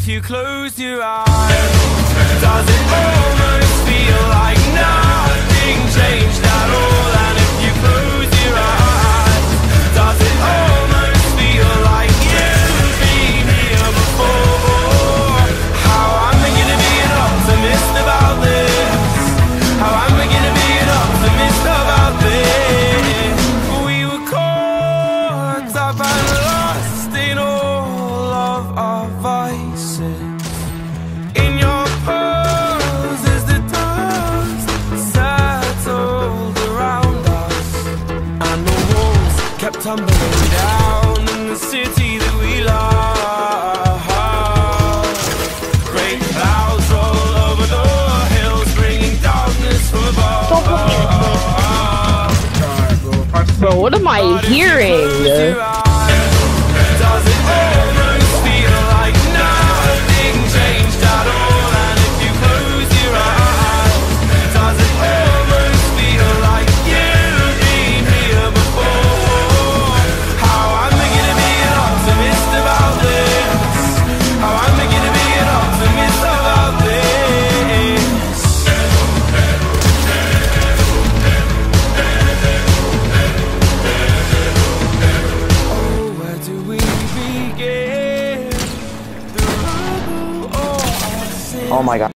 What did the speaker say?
if you close your eyes Does it almost feel like tumbling down in the city that we love. Great clouds roll over the hills, bringing darkness from above. Bro, what am I hearing? Oh my god.